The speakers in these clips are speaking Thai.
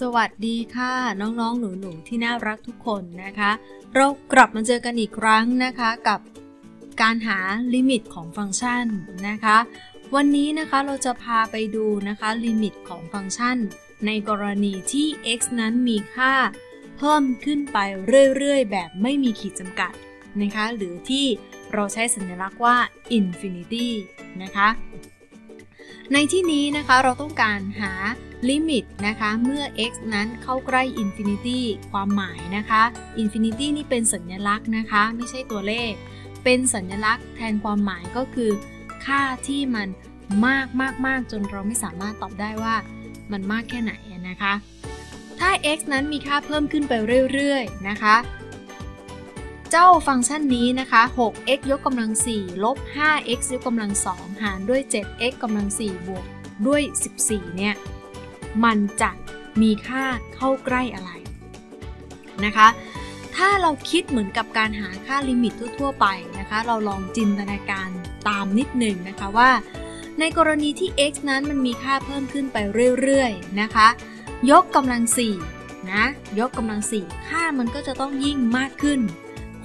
สวัสดีค่ะน้องๆ หนูๆ ที่น่ารักทุกคนนะคะ เรากลับมาเจอกันอีกครั้งนะคะกับการหาลิมิตของฟังก์ชันนะคะ วันนี้นะคะเราจะพาไปดูนะคะลิมิตของฟังก์ชัน ในกรณีที่ x นั้นมีค่า เพิ่มขึ้นไปเรื่อยๆ แบบไม่มีขีดจำกัดนะคะ หรือที่เราใช้สัญลักษณ์ว่า infinity นะคะ ในที่นี้นะคะเราต้องการหาลิมิตนะคะเมื่อ x นั้นเข้าใกล้ infinity ความหมายนะคะ infinity นี่เป็นสัญลักษณ์นะคะ ไม่ใช่ตัวเลข เป็นสัญลักษณ์แทนความหมายก็คือ ค่าที่มันมากมากมากจนเราไม่สามารถตอบได้ว่ามันมากแค่ไหนนะคะ ถ้า x นั้นมีค่าเพิ่มขึ้นไปเรื่อยๆนะคะ เจ้าฟังก์ชันนี้นะคะ 6x ยกกำลัง 4 ลบ 5x ยกกำลัง 2 หารด้วย 7x กำลัง 4 บวกด้วย 14 เนี่ย มันจะมีค่าเข้าใกล้อะไรนะคะ ถ้าเราคิดเหมือนกับการหาค่าลิมิตทั่ว ๆ ไปนะคะ เราลองจินตนาการตามนิดหนึ่งนะคะว่า ในกรณีที่ x นั้นมันมีค่าเพิ่มขึ้นไปเรื่อยๆนะคะ ยกกำลัง4นะ ยกกำลัง4ค่ามันก็จะต้องยิ่งมากขึ้น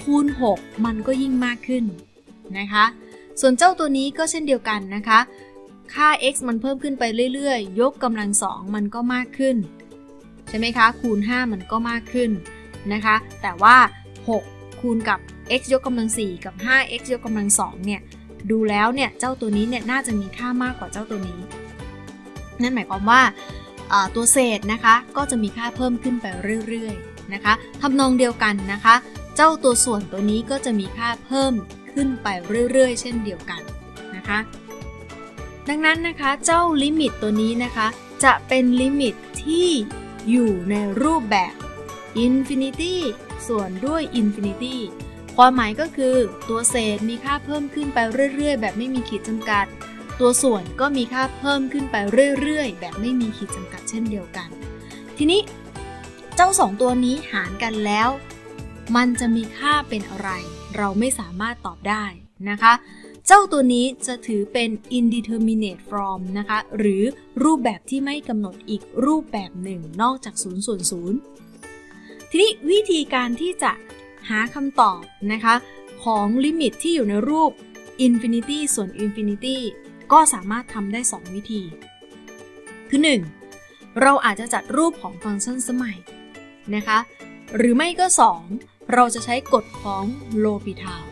คูณ 6 มันก็ยิ่งมากขึ้นนะคะ ส่วนเจ้าตัวนี้ก็เช่นเดียวกันนะคะ ค่า x มันเพิ่มขึ้นไปเรื่อยๆ ยกกำลัง 2 มันก็มากขึ้น ใช่ไหมคะ คูณ 5 มันก็มากขึ้นนะคะ แต่ว่า 6 คูณกับ x ยกกำลัง 4 กับ 5x ยกกำลัง 2 เนี่ย ดูแล้วเนี่ย เจ้าตัวนี้เนี่ยน่าจะมีค่ามากกว่าเจ้าตัวนี้ นั่นหมายความว่าตัวเศษนะคะ ก็จะมีค่าเพิ่มขึ้นไปเรื่อยๆนะคะทำนองเดียวกันนะคะ เจ้าตัวส่วนตัวนี้ก็จะมีค่าเพิ่มขึ้นไปเรื่อยๆ เช่นเดียวกันนะคะ ดังนั้นนะคะเจ้าลิมิตตัวนี้นะคะ จะเป็นลิมิตที่อยู่ในรูปแบบ infinity ส่วนด้วย infinity ความหมายก็คือตัวเศษมีค่าเพิ่มขึ้นไปเรื่อยๆ แบบไม่มีขีดจำกัด ตัวส่วนก็มีค่าเพิ่มขึ้นไปเรื่อยๆ แบบไม่มีขีดจำกัดเช่นเดียวกัน ทีนี้เจ้าสองตัวนี้หารกันแล้ว มันจะมีค่าเป็นอะไร เราไม่สามารถตอบได้นะคะ เจ้าตัวนี้จะถือเป็น indeterminate form นะคะ หรือรูปแบบที่ไม่กำหนดอีกรูปแบบหนึ่งนอกจาก0ส่วน0ทีนี้วิธีการที่จะหาคำตอบนะคะ ของลิมิตที่อยู่ในรูป infinity ส่วน infinity ก็สามารถทำได้ 2 วิธี คือ 1. เราอาจจะจัดรูปของฟังก์ชันสมัยนะคะ หรือไม่ก็ 2. เราจะใช้กฎของโลปิทาว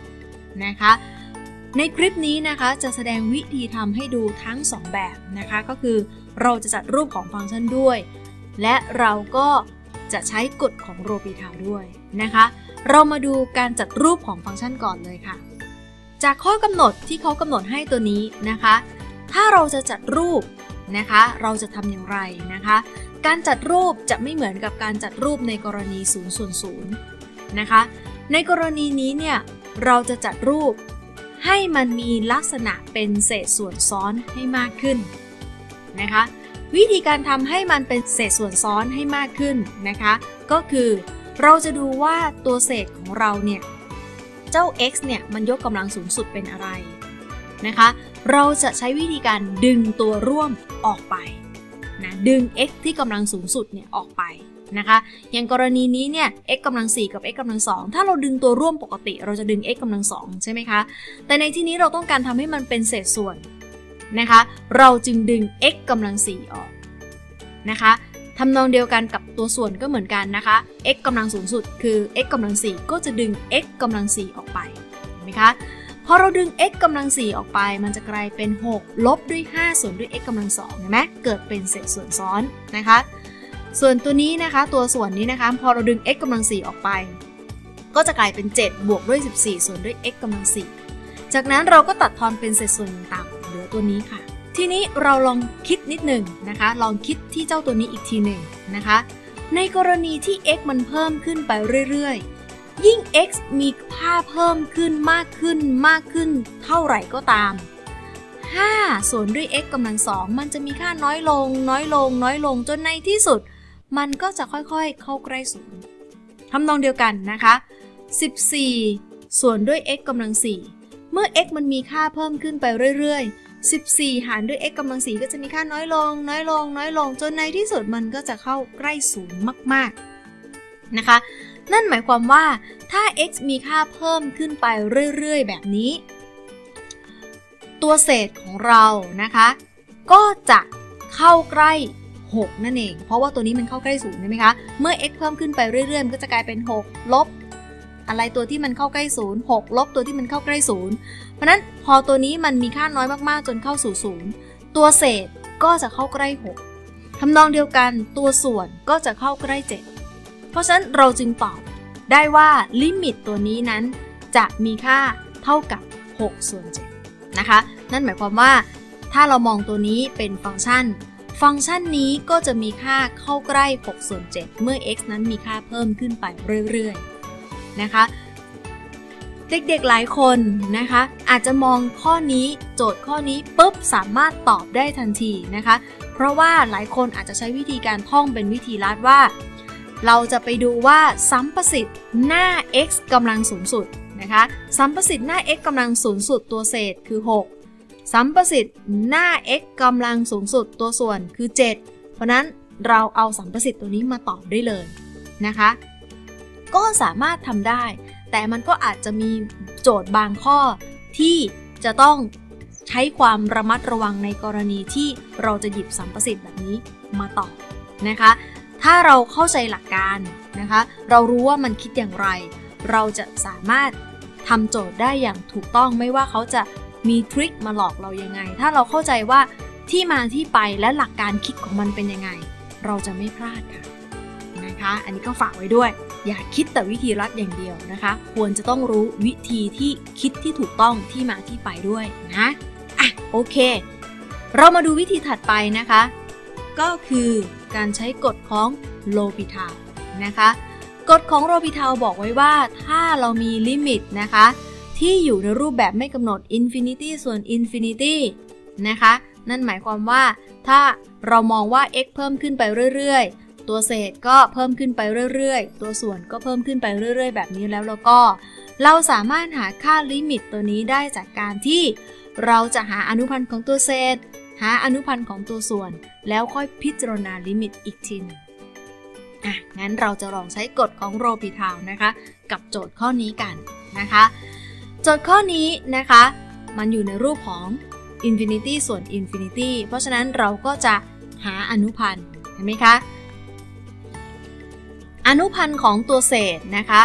นะคะในคลิปนี้นะคะจะแสดงวิธีทำให้ดูทั้ง 2 แบบนะคะก็คือเราจะจัดรูปของฟังก์ชันด้วย และเราก็จะใช้กฎของโลปิทาวด้วยนะคะ เรามาดูการจัดรูปของฟังก์ชันก่อนเลยค่ะ จากข้อกำหนดที่เขากำหนดให้ตัวนี้นะคะ ถ้าเราจะจัดรูปนะคะเราจะทำอย่างไรนะคะ การจัดรูปจะไม่เหมือนกับการจัดรูปในกรณี0ส่วน0 นะคะ ในกรณีนี้เนี่ยเราจะจัดรูปให้มันมีลักษณะเป็นเศษส่วนซ้อนให้มากขึ้นนะคะ วิธีการทำให้มันเป็นเศษส่วนซ้อนให้มากขึ้นนะคะ ก็คือเราจะดูว่าตัวเศษของเราเนี่ยเจ้า x เนี่ยมันยกกำลังสูงสุดเป็นอะไรนะคะ เราจะใช้วิธีการดึงตัวร่วมออกไป นะดึง x ที่กำลังสูงสุดเนี่ยออกไปนะคะอย่างกรณีนี้เนี่ย x กำลัง 4 กับ x กำลัง 2 ถ้าเราดึงตัวร่วมปกติ เราจะดึง x กำลัง 2 ใช่ไหมคะ แต่ในที่นี้เราต้องการทำให้มันเป็นเศษส่วนนะคะ เราจึงดึง x กำลัง 4 ออกนะคะทำนองเดียวกันกับตัวส่วนก็เหมือนกันนะคะ x กำลังสูงสุดคือ x กำลัง 4 ก็จะดึง x กำลัง 4 ออกไปเห็นไหมคะ พอเราดึง x กำลัง 4 ออกไป มันจะกลายเป็น 6 ลบด้วย 5 ส่วนด้วย x กำลัง2เห็นไหมเกิดเป็นเศษส่วนซ้อนนะคะ ส่วนตัวนี้นะคะ ตัวส่วนนี้นะคะ พอเราดึง x กำลัง 4 ออกไป ก็จะกลายเป็น 7 บวกด้วย 14 ส่วนด้วย x กำลัง 4 จากนั้นเราก็ตัดทอนเป็นเศษส่วนต่างเหลือตัวนี้ค่ะ ทีนี้เราลองคิดนิดหนึ่งนะคะ ลองคิดที่เจ้าตัวนี้อีกทีหนึ่งนะคะ ในกรณีที่ x มันเพิ่มขึ้นไปเรื่อยๆ ยิ่ง x มีค่าเพิ่มขึ้นมากขึ้นมากขึ้น เท่าไหร่ก็ตาม 5 ส่วนด้วย x กำลังสองมันจะมีค่าน้อยลง น้อยลง น้อยลงจนในที่สุด มันก็จะค่อยๆ เข้าใกล้ศูนย์ทำนองเดียวกันนะคะ 14 ส่วนด้วย x กำลัง4เมื่อ x มันมีค่าเพิ่มขึ้นไปเรื่อยๆ14 หารด้วย x กำลัง4ก็จะมีค่าน้อยลง น้อยลง น้อยลง จนในที่สุดมันก็จะเข้าใกล้ศูนย์มาก ๆ นะคะ นั่นหมายความว่าถ้า x มีค่าเพิ่มขึ้นไปเรื่อย ๆ แบบนี้ ตัวเศษของเรานะคะ ก็จะเข้าใกล้ 6 นั่นเอง เพราะว่าตัวนี้มันเข้าใกล้ศูนย์ใช่ไหมคะ เมื่อ x เพิ่มขึ้นไปเรื่อยๆ มันก็จะกลายเป็น 6 ลบ อะไรตัวที่มันเข้าใกล้ศูนย์6ลบตัวที่มันเข้าใกล้ศูนย์เพราะนั้นพอตัวนี้มันมีค่าน้อยมากๆ จนเข้าสู่ศูนย์ตัวเศษก็จะเข้าใกล้ 6ทำนองเดียวกันตัวส่วนก็จะเข้าใกล้ 7 เพราะฉะนั้นเราจึงตอบได้ว่าลิมิตตัวนี้นั้น จะมีค่าเท่ากับ6ส่วน7นะคะ นั่นหมายความว่า ถ้าเรามองตัวนี้เป็นฟังก์ชัน ฟังก์ชันนี้ก็จะมีค่าเข้าใกล้6ส่วน7เมื่อ x นั้นมีค่าเพิ่มขึ้นไปเรื่อยๆนะคะเด็กๆ หลายคนนะคะ อาจจะมองข้อนี้โจทย์ข้อนี้ปุ๊บสามารถตอบได้ทันทีนะคะ เพราะว่าหลายคนอาจจะใช้วิธีการท่องเป็นวิธีลัดว่า เราจะไปดูว่าสัมประสิทธิ์หน้า x กำลังสูงสุดนะคะสัมประสิทธิ์หน้า x กำลังสูงสุดตัวเศษคือ 6 สัมประสิทธิ์หน้า x กำลังสูงสุดตัวส่วนคือ 7 เพราะนั้นเราเอาสัมประสิทธิ์ตัวนี้มาตอบได้เลยนะคะ ก็สามารถทำได้ แต่มันก็อาจจะมีโจทย์บางข้อที่จะต้องใช้ความระมัดระวังในกรณีที่เราจะหยิบสัมประสิทธิ์แบบนี้มาตอบนะคะ ถ้าเราเข้าใจหลักการนะคะ เรารู้ว่ามันคิดอย่างไร เราจะสามารถทำโจทย์ได้อย่างถูกต้องไม่ว่าเขาจะมีทริคมาหลอกเรายังไง ถ้าเราเข้าใจว่าที่มาที่ไปและหลักการคิดของมันเป็นยังไง เราจะไม่พลาดค่ะนะคะ อันนี้ก็ฝากไว้ด้วย อย่าคิดแต่วิธีรัดอย่างเดียวนะคะ ควรจะต้องรู้วิธีที่คิดที่ถูกต้องที่มาที่ไปด้วยนะอะโอเค เรามาดูวิธีถัดไปนะคะ ก็คือการใช้กฎของโลปิตาลนะคะกฎของโลปิตาลบอกไว้ว่าถ้าเรามีลิมิตนะคะ ที่อยู่ในรูปแบบไม่กำหนด infinity ส่วน infinity นะคะนั่นหมายความว่าถ้าเรามองว่า x เพิ่มขึ้นไปเรื่อยๆ ตัวเศษก็เพิ่มขึ้นไปเรื่อยๆ ตัวส่วนก็เพิ่มขึ้นไปเรื่อยๆ แบบนี้แล้วแล้วก็ เราสามารถหาค่าลิมิตตัวนี้ได้จากการที่ เราจะหาอนุพันธ์ของตัวเศษ หาอนุพันธ์ของตัวส่วน แล้วค่อยพิจารณาลิมิตอีกทีนึงอะ งั้นเราจะลองใช้กฎของโรปิทาวนะคะ กับโจทย์ข้อนี้กันนะคะ โจทย์ข้อนี้นะคะ มันอยู่ในรูปของ infinity ส่วน infinity เพราะฉะนั้นเราก็จะหาอนุพันธ์เห็นไหมคะ อนุพันธ์ของตัวเศษนะคะ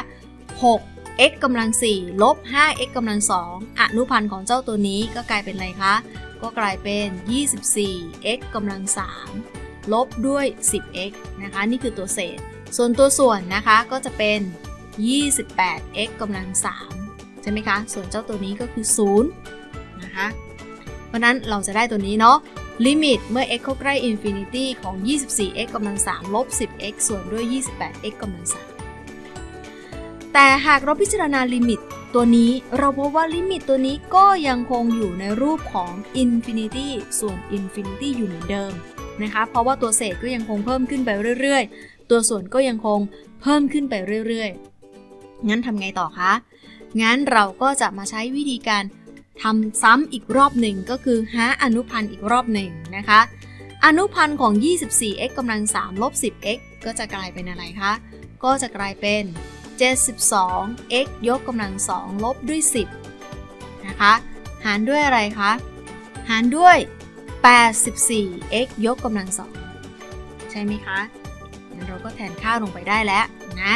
6 x กำลัง4ลบ 5x กำลัง2อนุพันธ์ของเจ้าตัวนี้ก็กลายเป็นอะไรคะ ก็กลายเป็น 24x กำลัง 3 ลบด้วย 10x นะคะ นี่คือตัวเศษ ส่วนตัวส่วนนะคะก็จะเป็น 28x กำลัง 3 ใช่ไหมคะ ส่วนเจ้าตัวนี้ก็คือ 0 นะคะ เพราะนั้นเราจะได้ตัวนี้เนาะ ลิมิตเมื่อ x เข้าใกล้ infinity ของ 24x กำลัง 3 ลบ 10x ส่วนด้วย 28x กำลัง 3 แต่หากเราพิจารณาลิมิต ตัวนี้เราพบว่าลิมิตตัวนี้ก็ยังคงอยู่ในรูปของ infinity ส่วน infinity อยู่เหมือนเดิมนะคะเพราะว่าตัวเศษก็ยังคงเพิ่มขึ้นไปเรื่อยๆ ตัวส่วนก็ยังคงเพิ่มขึ้นไปเรื่อยๆ งั้นทำไงต่อคะ งั้นเราก็จะมาใช้วิธีการทำซ้ำอีกรอบหนึ่งก็คือหาอนุพันธ์อีกรอบหนึ่งนะคะ อนุพันธ์ของ 24x กำลัง3ลบ 10x ก็จะกลายเป็นอะไรคะ ก็จะกลายเป็น 72x ยกกำลัง2ลบด้วย 10 นะคะ หารด้วยอะไรคะ หารด้วย 84x ยกกำลัง2ใช่ไหมคะงั้นเราก็แทนค่าลงไปได้แล้วนะ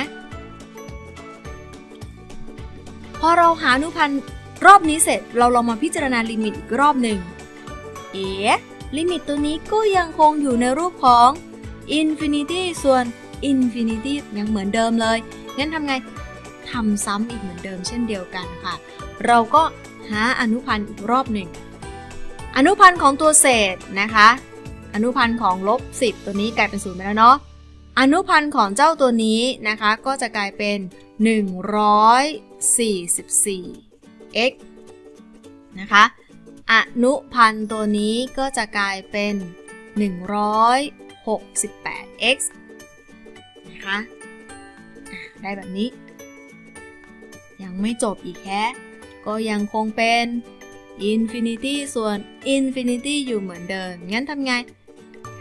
พอเราหาอนุพันธ์รอบนี้เสร็จเราลองมาพิจารณาลิมิตอีกรอบหนึ่ง เอ๋ลิมิตตัวนี้ก็ยังคงอยู่ในรูปของ infinity ส่วน infinity ยังเหมือนเดิมเลย งั้นทำไงทำซ้ำอีกเหมือนเดิมเช่นเดียวกันค่ะ เราก็หาอนุพันธ์อีกรอบหนึ่ง อนุพันธ์ของตัวเศษนะคะ อนุพันธ์ของลบ10 ตัวนี้กลายเป็นศูนย์ไปแล้วเนาะ อนุพันธ์ของเจ้าตัวนี้นะคะ ก็จะกลายเป็น 144 x นะคะ อนุพันธ์ตัวนี้ก็จะกลายเป็น 168x นะคะ ได้แบบนี้ ยังไม่จบอีกแค่ก็ยังคงเป็น infinity ส่วน infinity อยู่เหมือนเดิม งั้นทำไง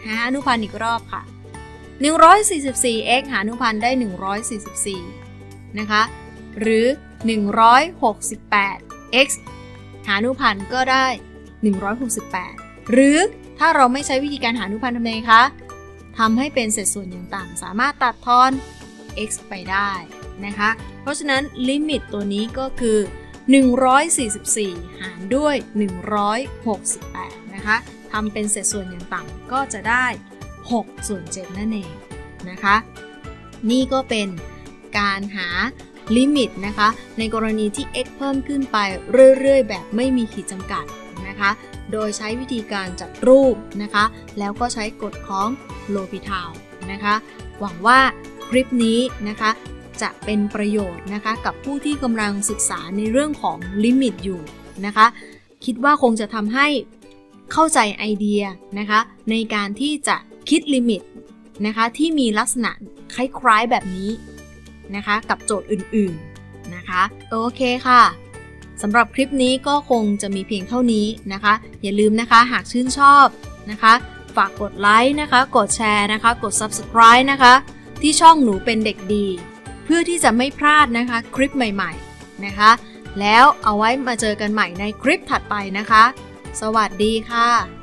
หาอนุพันธ์อีกรอบค่ะ 144x หาอนุพันธ์ได้ 144 นะคะ หรือ 168x หาอนุพันธ์ก็ได้ 168 หรือถ้าเราไม่ใช้วิธีการหาอนุพันธ์ทำไงคะทำให้เป็นเศษส่วนอย่างต่ำสามารถตัดทอน x ไปได้นะคะ เพราะฉะนั้นลิมิตตัวนี้ก็คือ 144 หารด้วย 168 นะคะทำเป็นเศษส่วนอย่างต่ำก็จะได้ 6 ส่วน 7 นั่นเองนะคะ นี่ก็เป็นการหาลิมิตนะคะ ในกรณีที่ x เพิ่มขึ้นไปเรื่อย ๆ แบบไม่มีขีดจำกัดนะคะ โดยใช้วิธีการจัดรูปนะคะ แล้วก็ใช้กฎของโลปิทาวนะคะ หวังว่า คลิปนี้นะคะ จะเป็นประโยชน์นะคะกับผู้ที่กำลังศึกษาในเรื่องของลิมิตอยู่นะคะ คิดว่าคงจะทำให้เข้าใจไอเดียนะคะ ในการที่จะคิดลิมิตนะคะที่มีลักษณะคล้ายๆแบบนี้นะคะ กับโจทย์อื่นๆนะคะ โอเคค่ะสำหรับคลิปนี้ก็คงจะมีเพียงเท่านี้นะคะ อย่าลืมนะคะหากชื่นชอบนะคะ ฝากกดไลค์นะคะ กดแชร์นะคะ กด subscribe นะคะ ที่ช่องหนูเป็นเด็กดี เพื่อที่จะไม่พลาดนะคะคลิปใหม่ๆนะคะ แล้วเอาไว้มาเจอกันใหม่ในคลิปถัดไปนะคะ สวัสดีค่ะ